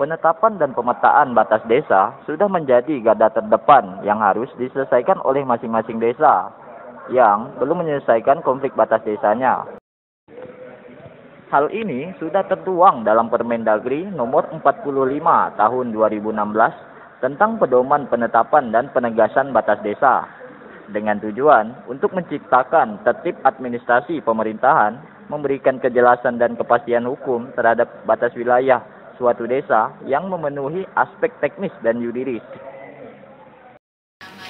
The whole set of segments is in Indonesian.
penetapan dan pemetaan batas desa sudah menjadi garda terdepan yang harus diselesaikan oleh masing-masing desa yang belum menyelesaikan konflik batas desanya. Hal ini sudah tertuang dalam Permendagri nomor 45 tahun 2016 tentang pedoman penetapan dan penegasan batas desa dengan tujuan untuk menciptakan tertib administrasi pemerintahan, memberikan kejelasan dan kepastian hukum terhadap batas wilayah suatu desa yang memenuhi aspek teknis dan yuridis.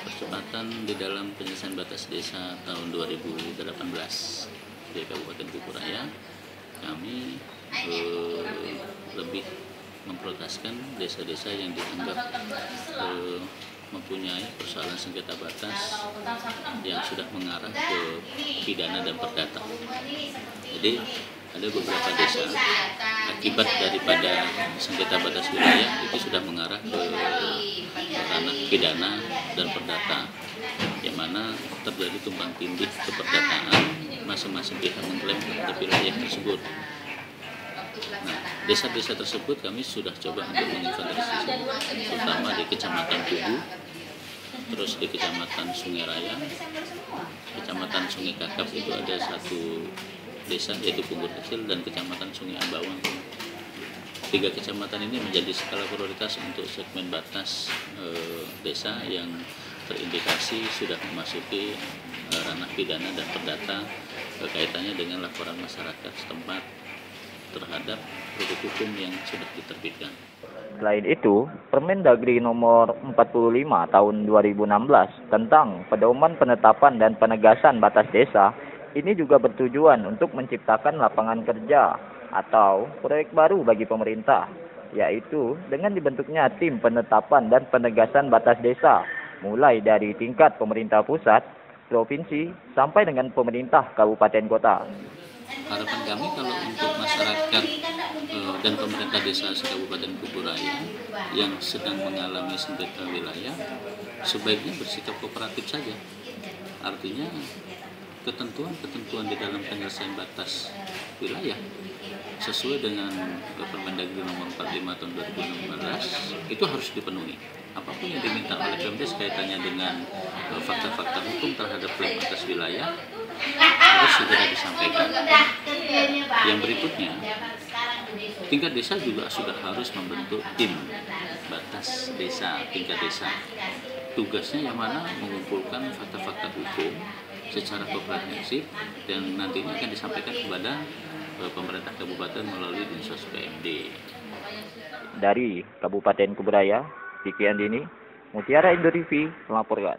Percepatan di dalam penyelesaian batas desa tahun 2018 di Kabupaten Kukuraya kami eh, lebih memprioritaskan desa-desa yang dianggap eh, mempunyai persoalan sengketa batas yang sudah mengarah ke pidana dan perdata. Jadi ada beberapa desa akibat daripada sengketa batas wilayah itu sudah mengarah ke ranah pidana dan perdata yang mana terjadi tumpang tindih keperdataan masing-masing pihak mengklaim terhadap wilayah tersebut. Nah, desa-desa tersebut kami sudah coba untuk menginventarisasi, terutama di Kecamatan Tugu, terus di Kecamatan Sungai Raya, Kecamatan Sungai Kakap itu ada satu desa yaitu Punggur Kecil dan Kecamatan Sungai Ambawang. Tiga kecamatan ini menjadi skala prioritas untuk segmen batas e, desa yang terindikasi sudah memasuki e, ranah pidana dan perdata kaitannya dengan laporan masyarakat setempat terhadap produk hukum yang sudah diterbitkan. Selain itu, Permendagri nomor 45 tahun 2016 tentang pedoman penetapan dan penegasan batas desa ini juga bertujuan untuk menciptakan lapangan kerja atau proyek baru bagi pemerintah, yaitu dengan dibentuknya tim penetapan dan penegasan batas desa mulai dari tingkat pemerintah pusat provinsi sampai dengan pemerintah kabupaten kota. Harapan kami kalau untuk masyarakat uh, dan pemerintah desa Kabupaten Kuburaya yang sedang mengalami sengketa wilayah sebaiknya bersikap kooperatif saja. Artinya ketentuan-ketentuan di dalam penyelesaian batas wilayah sesuai dengan Permendagri nomor 45 tahun 2015 itu harus dipenuhi. Apa pun yang diminta oleh Pemdes kaitannya dengan eh, fakta-fakta hukum terhadap klaim atas wilayah harus segera disampaikan. Yang berikutnya, tingkat desa juga sudah harus membentuk tim batas desa, tingkat desa. Tugasnya yang mana mengumpulkan fakta-fakta hukum secara komprehensif dan nantinya akan disampaikan kepada eh, pemerintah kabupaten melalui Dinsos PMD. Dari Kabupaten Kuburaya, Diki Andini, Mutiara Indo TV melaporkan.